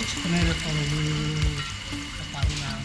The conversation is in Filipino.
Meron pa rin yung kapag na ang